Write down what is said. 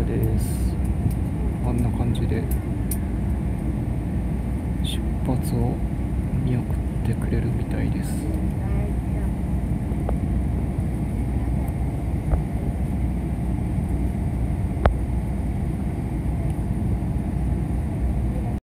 車です。あんな感じで出発を見送ってくれるみたいです。